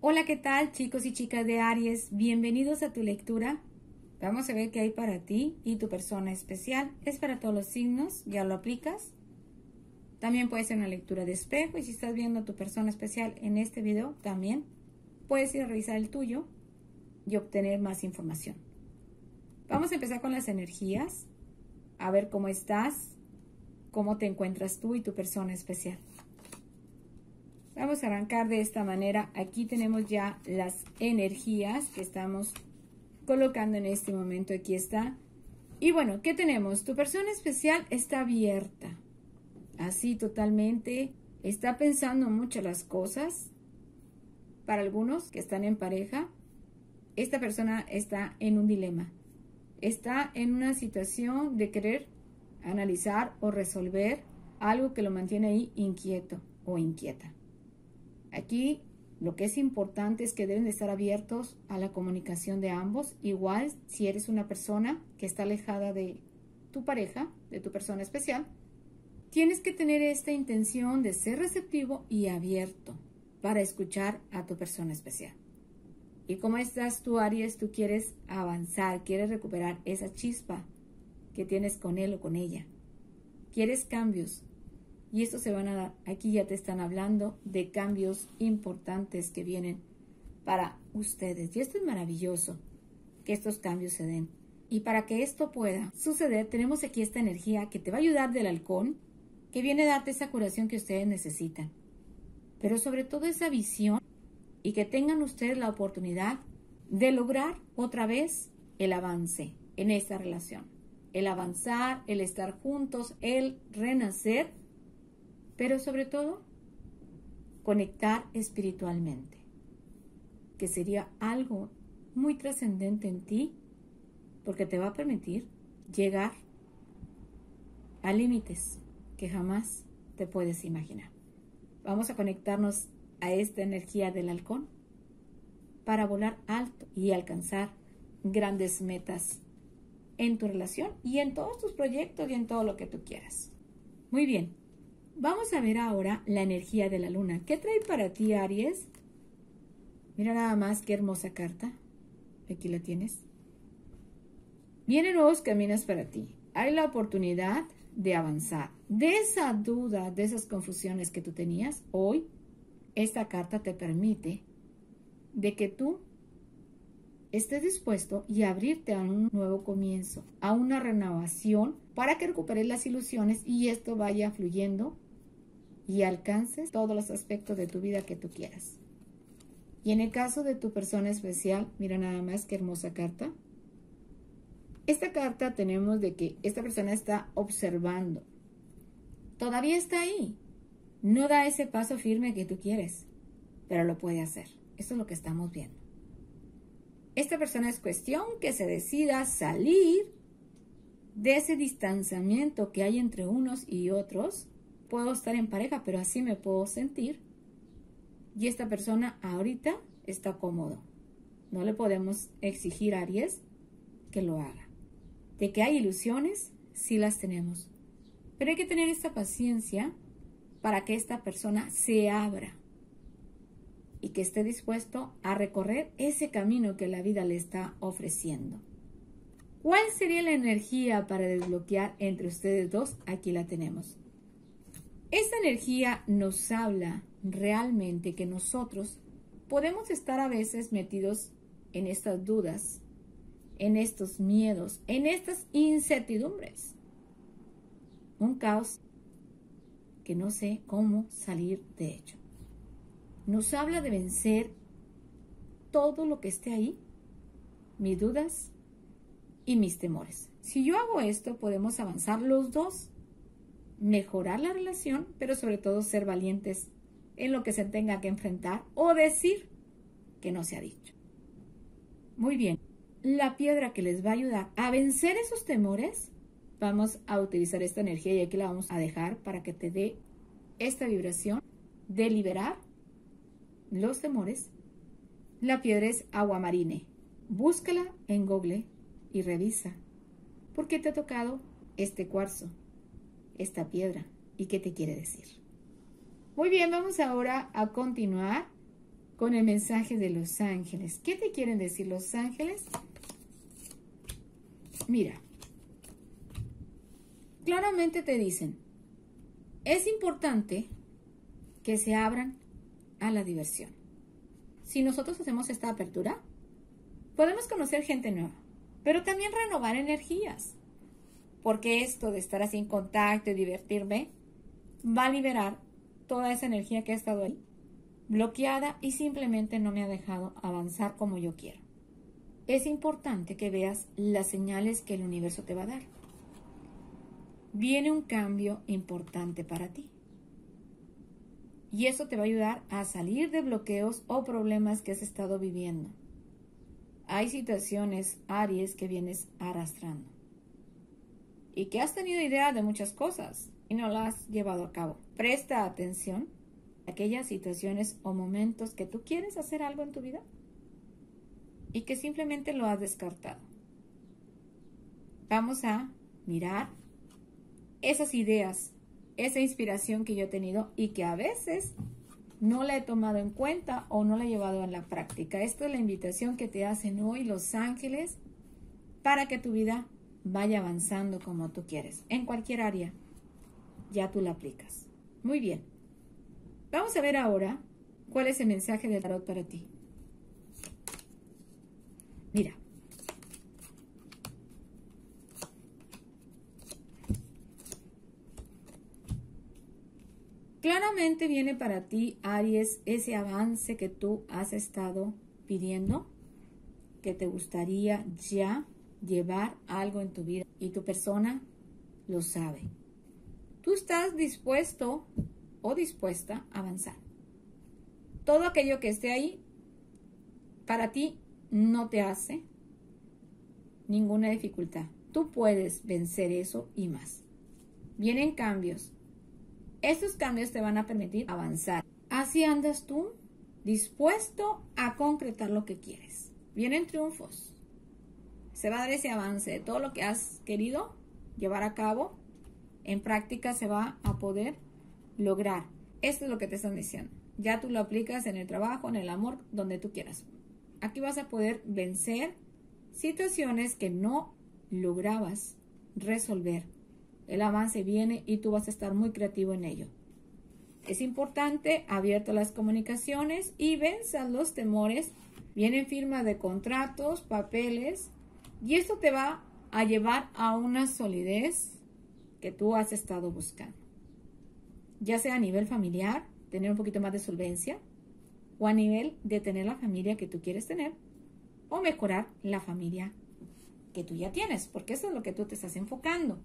Hola, ¿qué tal chicos y chicas de Aries? Bienvenidos a tu lectura. Vamos a ver qué hay para ti y tu persona especial. Es para todos los signos, ya lo aplicas. También puede ser una lectura de espejo y si estás viendo a tu persona especial en este video, también puedes ir a revisar el tuyo y obtener más información. Vamos a empezar con las energías, a ver cómo estás, cómo te encuentras tú y tu persona especial. Vamos a arrancar de esta manera. Aquí tenemos ya las energías que estamos colocando en este momento. Aquí está. Y bueno, ¿qué tenemos? Tu persona especial está abierta. Así totalmente. Está pensando mucho las cosas. Para algunos que están en pareja, esta persona está en un dilema está en una situación de querer analizar o resolver algo que lo mantiene ahí inquieto o inquieta. Aquí lo que es importante es que deben de estar abiertos a la comunicación de ambos. Igual si eres una persona que está alejada de tu pareja, de tu persona especial, tienes que tener esta intención de ser receptivo y abierto para escuchar a tu persona especial. Y como estás tú, Aries, tú quieres avanzar, quieres recuperar esa chispa que tienes con él o con ella. Quieres cambios. Y esto se van a dar. Aquí ya te están hablando de cambios importantes que vienen para ustedes. Y esto es maravilloso, que estos cambios se den. Y para que esto pueda suceder, tenemos aquí esta energía que te va a ayudar del halcón, que viene a darte esa curación que ustedes necesitan. Pero sobre todo esa visión y que tengan ustedes la oportunidad de lograr otra vez el avance en esta relación. El avanzar, el estar juntos, el renacer, pero sobre todo conectar espiritualmente, que sería algo muy trascendente en ti porque te va a permitir llegar a límites que jamás te puedes imaginar. Vamos a conectarnos a esta energía del halcón para volar alto y alcanzar grandes metas en tu relación y en todos tus proyectos y en todo lo que tú quieras. Muy bien, vamos a ver ahora la energía de la luna. ¿Qué trae para ti, Aries? Mira nada más qué hermosa carta. Aquí la tienes. Vienen nuevos caminos para ti. Hay la oportunidad de avanzar. De esa duda, de esas confusiones que tú tenías, hoy esta carta te permite de que tú estés dispuesto y abrirte a un nuevo comienzo, a una renovación para que recuperes las ilusiones y esto vaya fluyendo y alcances todos los aspectos de tu vida que tú quieras. Y en el caso de tu persona especial, mira nada más qué hermosa carta. Esta carta tenemos de que esta persona está observando. Todavía está ahí, no da ese paso firme que tú quieres, pero lo puede hacer. Eso es lo que estamos viendo. Esta persona es cuestión que se decida salir de ese distanciamiento que hay entre unos y otros. Puedo estar en pareja, pero así me puedo sentir. Y esta persona ahorita está cómodo. No le podemos exigir a Aries que lo haga. De que hay ilusiones, sí las tenemos. Pero hay que tener esta paciencia para que esta persona se abra y que esté dispuesto a recorrer ese camino que la vida le está ofreciendo. ¿Cuál sería la energía para desbloquear entre ustedes dos? Aquí la tenemos. Esta energía nos habla realmente que nosotros podemos estar a veces metidos en estas dudas, en estos miedos, en estas incertidumbres. Un caos que no sé cómo salir de ello. Nos habla de vencer todo lo que esté ahí, mis dudas y mis temores. Si yo hago esto, podemos avanzar los dos, mejorar la relación, pero sobre todo ser valientes en lo que se tenga que enfrentar o decir que no se ha dicho. Muy bien, la piedra que les va a ayudar a vencer esos temores vamos a utilizar esta energía y aquí la vamos a dejar para que te dé esta vibración de liberar los temores. La piedra es agua marine. Búscala en Google y revisa por qué te ha tocado este cuarzo, esta piedra y qué te quiere decir. Muy bien, vamos ahora a continuar con el mensaje de los ángeles. ¿Qué te quieren decir los ángeles? Mira, claramente te dicen, es importante que se abran a la diversión. Si nosotros hacemos esta apertura, podemos conocer gente nueva, pero también renovar energías, porque esto de estar así en contacto y divertirme va a liberar toda esa energía que ha estado ahí, bloqueada y simplemente no me ha dejado avanzar como yo quiero. Es importante que veas las señales que el universo te va a dar. Viene un cambio importante para ti. Y eso te va a ayudar a salir de bloqueos o problemas que has estado viviendo. Hay situaciones, Aries, que vienes arrastrando. Y que has tenido idea de muchas cosas y no las has llevado a cabo. Presta atención a aquellas situaciones o momentos que tú quieres hacer algo en tu vida y que simplemente lo has descartado. Vamos a mirar esas ideas esa inspiración que yo he tenido y que a veces no la he tomado en cuenta o no la he llevado a la práctica. Esta es la invitación que te hacen hoy los ángeles para que tu vida vaya avanzando como tú quieres, en cualquier área. Ya tú la aplicas. Muy bien. Vamos a ver ahora cuál es el mensaje de tarot para ti. Mira, Claramente viene para ti, Aries, ese avance que tú has estado pidiendo, que te gustaría ya llevar algo en tu vida y tu persona lo sabe. Tú estás dispuesto o dispuesta a avanzar. Todo aquello que esté ahí, para ti no te hace ninguna dificultad. Tú puedes vencer eso y más. Vienen cambios, estos cambios te van a permitir avanzar. Así andas tú dispuesto a concretar lo que quieres. Vienen triunfos. Se va a dar ese avance todo lo que has querido llevar a cabo. En práctica se va a poder lograr. Esto es lo que te están diciendo. Ya tú lo aplicas en el trabajo, en el amor, donde tú quieras. Aquí vas a poder vencer situaciones que no lograbas resolver el avance viene y tú vas a estar muy creativo en ello. Es importante, abierto las comunicaciones y venzas los temores. Vienen firmas de contratos, papeles, y esto te va a llevar a una solidez que tú has estado buscando. Ya sea a nivel familiar, tener un poquito más de solvencia, o a nivel de tener la familia que tú quieres tener, o mejorar la familia que tú ya tienes, porque eso es lo que tú te estás enfocando.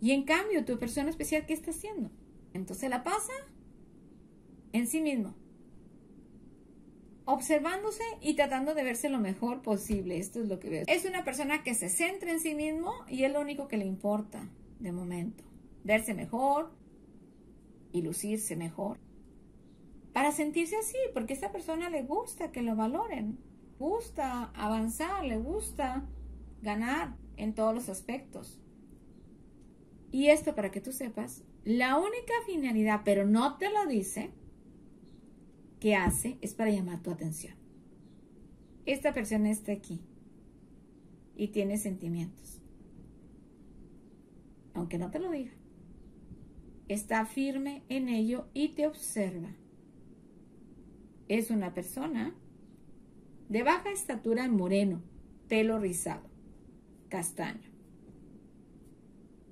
Y en cambio, tu persona especial, ¿qué está haciendo? Entonces la pasa en sí mismo. Observándose y tratando de verse lo mejor posible. Esto es lo que veo. Es una persona que se centra en sí mismo y es lo único que le importa de momento. Verse mejor y lucirse mejor. Para sentirse así, porque a esta persona le gusta que lo valoren. Gusta avanzar, le gusta ganar en todos los aspectos. Y esto para que tú sepas, la única finalidad, pero no te lo dice, que hace es para llamar tu atención. Esta persona está aquí y tiene sentimientos. Aunque no te lo diga. Está firme en ello y te observa. Es una persona de baja estatura moreno, pelo rizado, castaño.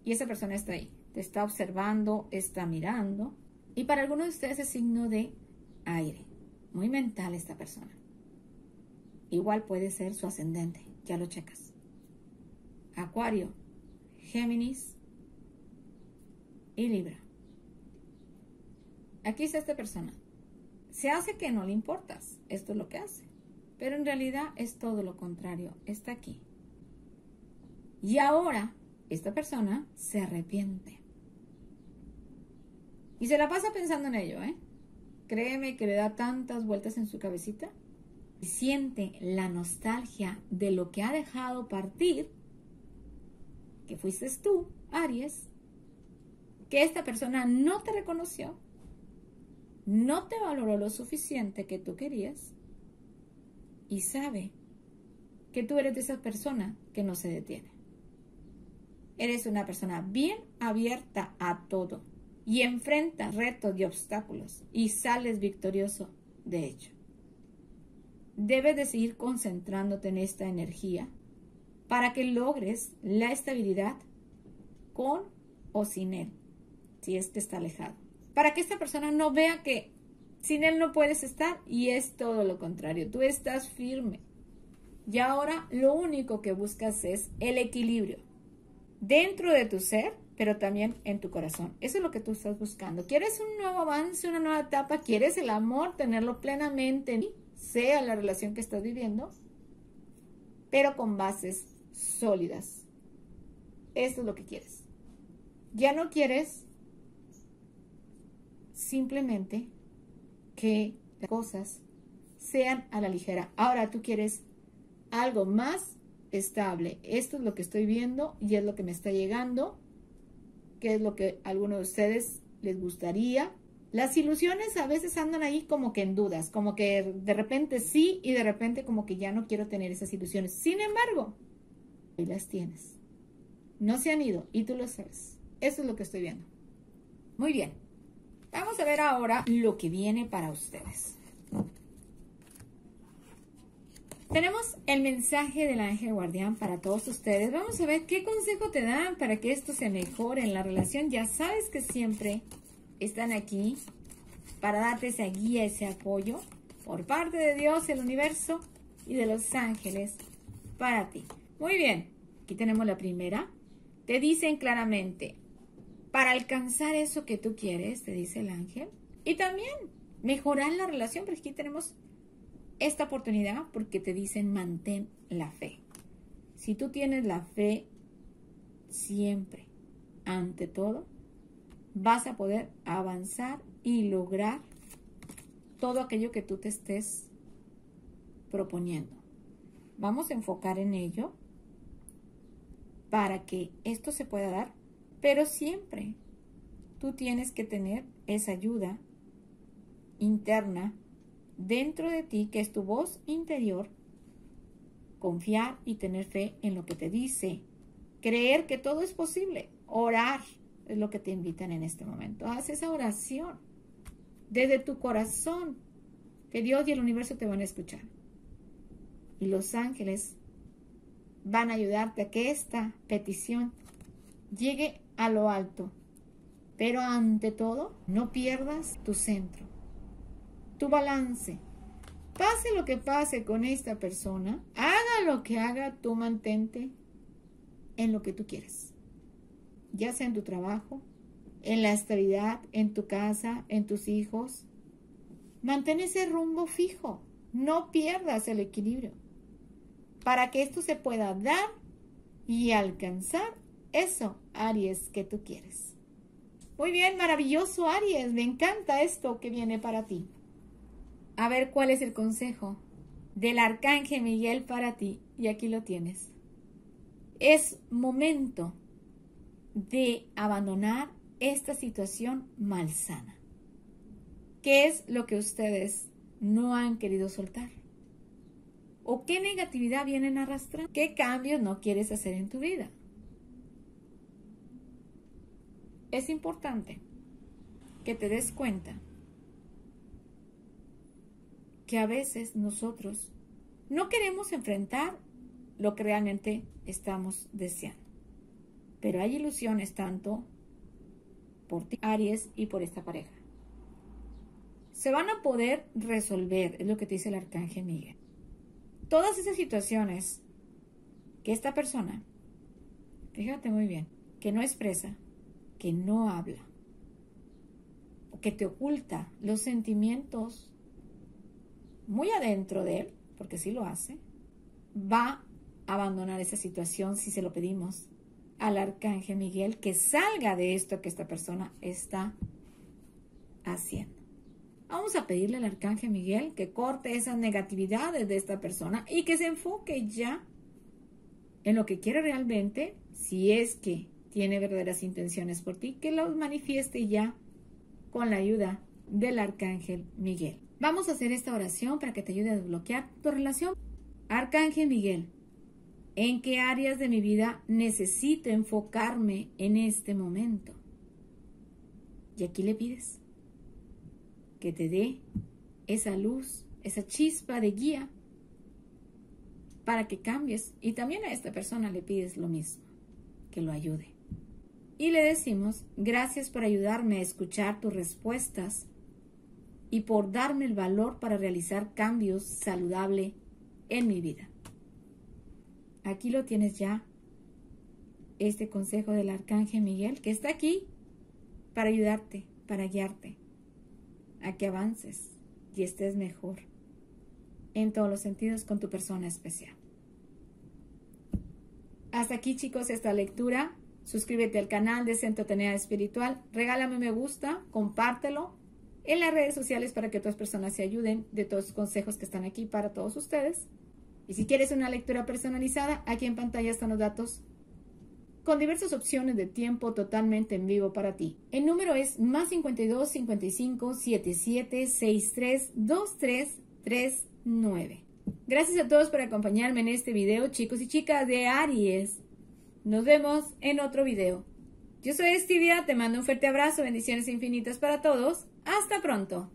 Y esa persona está ahí, te está observando, está mirando. Y para algunos de ustedes es signo de aire. Muy mental esta persona. Igual puede ser su ascendente, ya lo checas. Acuario, Géminis y Libra. Aquí está esta persona. Se hace que no le importas. Esto es lo que hace. Pero en realidad es todo lo contrario. Está aquí. Y ahora esta persona se arrepiente. Y se la pasa pensando en ello, ¿eh? Créeme que le da tantas vueltas en su cabecita. Y siente la nostalgia de lo que ha dejado partir, que fuiste tú, Aries, que esta persona no te reconoció no te valoró lo suficiente que tú querías y sabe que tú eres de esa persona que no se detiene. Eres una persona bien abierta a todo y enfrenta retos y obstáculos y sales victorioso de hecho. Debes de seguir concentrándote en esta energía para que logres la estabilidad con o sin él, si que está alejado. Para que esta persona no vea que sin él no puedes estar y es todo lo contrario, tú estás firme. Y ahora lo único que buscas es el equilibrio dentro de tu ser, pero también en tu corazón. Eso es lo que tú estás buscando. ¿Quieres un nuevo avance, una nueva etapa? ¿Quieres el amor, tenerlo plenamente, sea la relación que estás viviendo? Pero con bases sólidas. Eso es lo que quieres. Ya no quieres simplemente que las cosas sean a la ligera. Ahora tú quieres algo más estable. Esto es lo que estoy viendo y es lo que me está llegando. ¿Qué es lo que a algunos de ustedes les gustaría? Las ilusiones a veces andan ahí como que en dudas, como que de repente sí y de repente como que ya no quiero tener esas ilusiones. Sin embargo, ahí las tienes. No se han ido y tú lo sabes. Eso es lo que estoy viendo. Muy bien. Vamos a ver ahora lo que viene para ustedes. Tenemos el mensaje del ángel guardián para todos ustedes. Vamos a ver qué consejo te dan para que esto se mejore en la relación. Ya sabes que siempre están aquí para darte esa guía, ese apoyo por parte de Dios, el universo y de los ángeles para ti. Muy bien, aquí tenemos la primera. Te dicen claramente, para alcanzar eso que tú quieres, te dice el ángel, y también mejorar la relación, porque aquí tenemos esta oportunidad porque te dicen mantén la fe. Si tú tienes la fe siempre, ante todo, vas a poder avanzar y lograr todo aquello que tú te estés proponiendo. Vamos a enfocar en ello para que esto se pueda dar, pero siempre tú tienes que tener esa ayuda interna dentro de ti, que es tu voz interior, confiar y tener fe en lo que te dice, creer que todo es posible, orar es lo que te invitan en este momento. Haz esa oración desde tu corazón, que Dios y el universo te van a escuchar. Y los ángeles van a ayudarte a que esta petición llegue a lo alto. Pero ante todo, no pierdas tu centro tu balance. Pase lo que pase con esta persona, haga lo que haga, tú mantente en lo que tú quieres. Ya sea en tu trabajo, en la estabilidad, en tu casa, en tus hijos. Mantén ese rumbo fijo. No pierdas el equilibrio. Para que esto se pueda dar y alcanzar eso, Aries, que tú quieres. Muy bien, maravilloso Aries. Me encanta esto que viene para ti a ver cuál es el consejo del arcángel Miguel para ti. Y aquí lo tienes. Es momento de abandonar esta situación malsana. ¿Qué es lo que ustedes no han querido soltar? ¿O qué negatividad vienen a arrastrar? ¿Qué cambios no quieres hacer en tu vida? Es importante que te des cuenta que a veces nosotros no queremos enfrentar lo que realmente estamos deseando. Pero hay ilusiones tanto por ti, Aries, y por esta pareja. Se van a poder resolver, es lo que te dice el arcángel Miguel. Todas esas situaciones que esta persona, fíjate muy bien, que no expresa, que no habla, que te oculta los sentimientos muy adentro de él, porque sí lo hace, va a abandonar esa situación si se lo pedimos al arcángel Miguel que salga de esto que esta persona está haciendo. Vamos a pedirle al arcángel Miguel que corte esas negatividades de esta persona y que se enfoque ya en lo que quiere realmente, si es que tiene verdaderas intenciones por ti, que los manifieste ya con la ayuda del Arcángel Miguel. Vamos a hacer esta oración para que te ayude a desbloquear tu relación. Arcángel Miguel, ¿en qué áreas de mi vida necesito enfocarme en este momento? Y aquí le pides que te dé esa luz, esa chispa de guía para que cambies. Y también a esta persona le pides lo mismo, que lo ayude. Y le decimos, gracias por ayudarme a escuchar tus respuestas y por darme el valor para realizar cambios saludables en mi vida. Aquí lo tienes ya, este consejo del Arcángel Miguel, que está aquí para ayudarte, para guiarte, a que avances y estés mejor en todos los sentidos con tu persona especial. Hasta aquí chicos esta lectura. Suscríbete al canal de Centro Tenea Espiritual. Regálame me gusta, compártelo en las redes sociales para que otras personas se ayuden de todos los consejos que están aquí para todos ustedes. Y si quieres una lectura personalizada, aquí en pantalla están los datos con diversas opciones de tiempo totalmente en vivo para ti. El número es más 52 55 77 63 23 39. Gracias a todos por acompañarme en este video, chicos y chicas de Aries. Nos vemos en otro video. Yo soy Estivia, te mando un fuerte abrazo, bendiciones infinitas para todos. Hasta pronto.